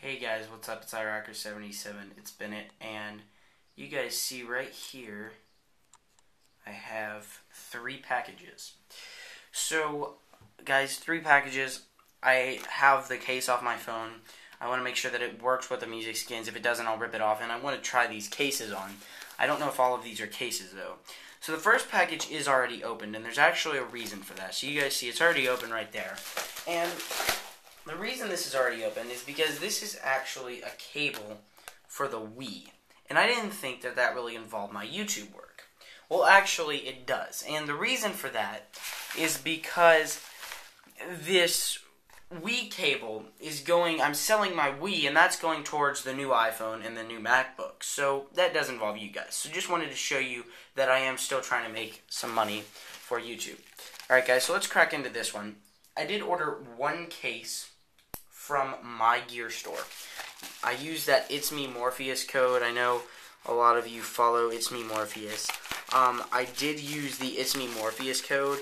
Hey guys, what's up? It's iRocker77. It's Bennett, and you guys see right here, I have three packages. So, guys, three packages. I have the case off my phone. I want to make sure that it works with the music skins. If it doesn't, I'll rip it off, and I want to try these cases on. I don't know if all of these are cases, though. So the first package is already opened, and there's actually a reason for that. So you guys see, it's already open right there. And the reason this is already open is because this is actually a cable for the Wii. And I didn't think that that really involved my YouTube work. Well, actually, it does. And the reason for that is because this Wii cable is going, I'm selling my Wii, and that's going towards the new iPhone and the new MacBook. So that does involve you guys. So just wanted to show you that I am still trying to make some money for YouTube. Alright, guys, so let's crack into this one. I did order one case from my gear store. I use that It's Me Morpheus code. I know a lot of you follow It's Me Morpheus. Um, I did use the It's Me Morpheus code,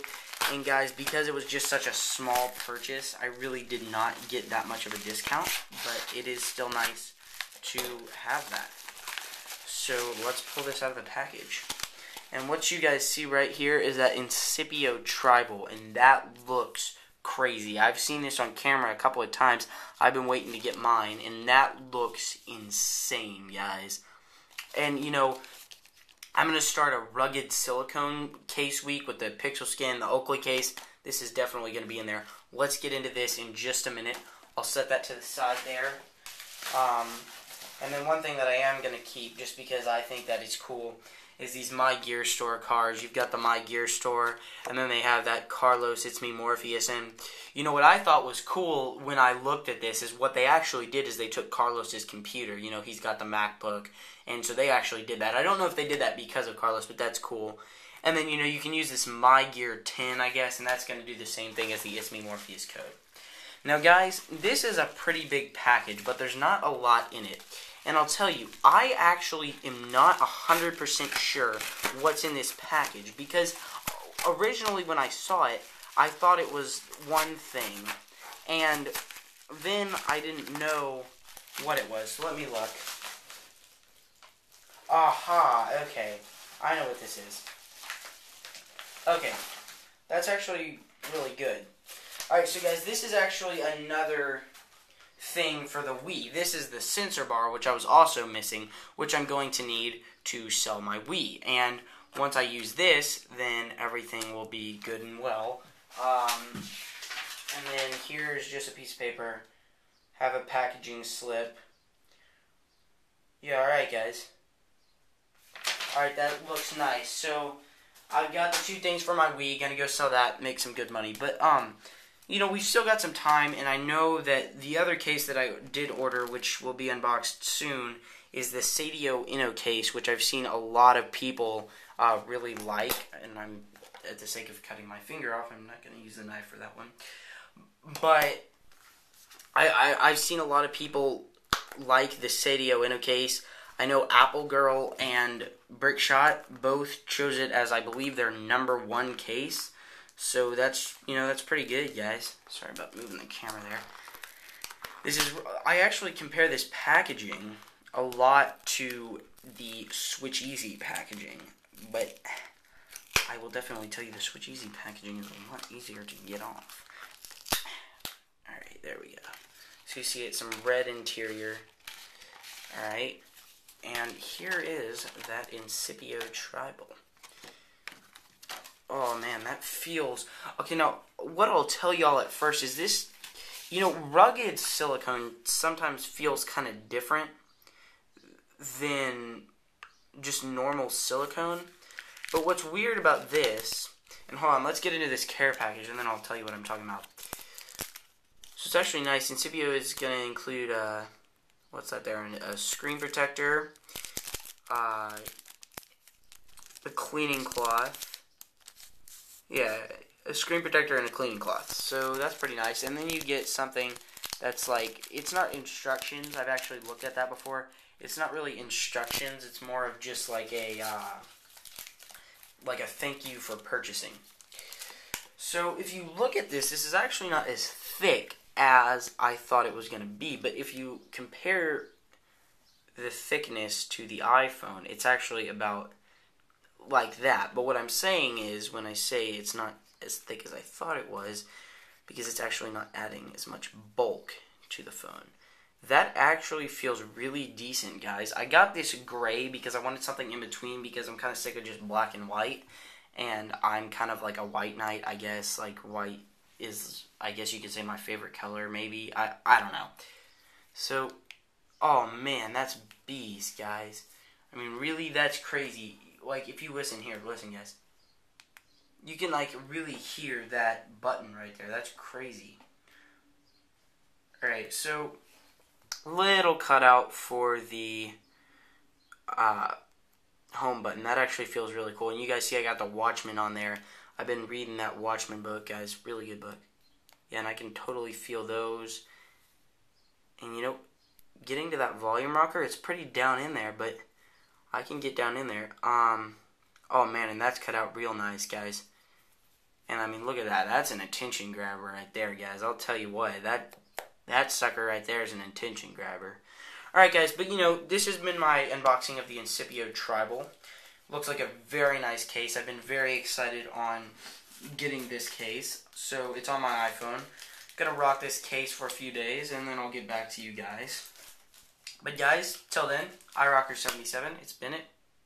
and guys, because it was just such a small purchase, I really did not get that much of a discount, but it is still nice to have that. So let's pull this out of the package. And what you guys see right here is that Incipio Tribal, and that looks crazy. I've seen this on camera a couple of times. I've been waiting to get mine, and that looks insane, guys. And, you know, I'm to start a rugged silicone case week with the Pixel Skin, the Oakley case. This is definitely to be in there. Let's get into this in just a minute. I'll set that to the side there. Um, and then one thing that I am to keep, just because I think that it's cool, is these My Gear Store cars. You've got the My Gear Store, and then they have that Carlos, It's Me Morpheus. And, you know, what I thought was cool when I looked at this is what they actually did is they took Carlos's computer. You know, he's got the MacBook, and so they actually did that. I don't know if they did that because of Carlos, but that's cool. And then, you know, you can use this My Gear 10, I guess, and that's going to do the same thing as the It's Me Morpheus code. Now, guys, this is a pretty big package, but there's not a lot in it. And I'll tell you, I actually am not 100% sure what's in this package because originally when I saw it, I thought it was one thing. And then I didn't know what it was. So let me look. Aha, okay. I know what this is. Okay. That's actually really good. Alright, so guys, this is actually another thing for the Wii. This is the sensor bar, which I was also missing, which I'm going to need to sell my Wii. And once I use this, then everything will be good and well. Um, and then here's just a piece of paper. Have a packaging slip. Yeah, alright guys. Alright, that looks nice. So, I've got the two things for my Wii. Gonna go sell that, make some good money. But, um, you know, we've still got some time, and I know that the other case that I did order, which will be unboxed soon, is the Seidio Innocase, which I've seen a lot of people uh, really like. And I'm, at the sake of cutting my finger off, I'm not going to use the knife for that one. But I, I, I've seen a lot of people like the Seidio Innocase. I know Apple Girl and Brickshot both chose it as, I believe, their number one case. So that's, you know, that's pretty good, guys. Sorry about moving the camera there. This is, I actually compare this packaging a lot to the Switch Easy packaging, but I will definitely tell you the Switch Easy packaging is a lot easier to get off. Alright, there we go. So you see it's some red interior. Alright, and here is that Incipio Tribal. That feels okay. Now, what I'll tell y'all at first is this, you know, rugged silicone sometimes feels kind of different than just normal silicone. But what's weird about this, and hold on, let's get into this care package, and then I'll tell you what I'm talking about. So it's actually nice. Incipio is going to include uh, what's that there? A screen protector, uh, a cleaning cloth yeah, a screen protector and a cleaning cloth. So that's pretty nice. And then you get something that's like, it's not instructions. I've actually looked at that before. It's not really instructions. It's more of just like a, uh, like a thank you for purchasing. So if you look at this, this is actually not as thick as I thought it was going to be. But if you compare the thickness to the iPhone, it's actually about like that. But what I'm saying is, when I say it's not as thick as I thought it was, because it's actually not adding as much bulk to the phone. That actually feels really decent, guys. I got this gray because I wanted something in between because I'm kind of sick of just black and white. And I'm kind of like a white knight, I guess. Like, white is, I guess you could say, my favorite color, maybe. I, I don't know. So, oh man, that's bees, guys. I mean, really, that's crazy. Like, if you listen here, listen, guys. You can, like, really hear that button right there. That's crazy. Alright, so, little cutout for the uh, home button. That actually feels really cool. And you guys see I got the Watchmen on there. I've been reading that Watchmen book, guys. Really good book. Yeah, and I can totally feel those. And you know, getting to that volume rocker, it's pretty down in there, but I can get down in there. Um, oh man, and that's cut out real nice, guys. And I mean, look at that. That's an attention grabber right there, guys. I'll tell you what, that that sucker right there is an attention grabber. Alright, guys, but you know, this has been my unboxing of the Incipio Tribal. Looks like a very nice case. I've been very excited on getting this case. So it's on my iPhone. Gonna rock this case for a few days and then I'll get back to you guys. But guys, till then, iRocker77, it's Bennett.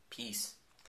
Peace.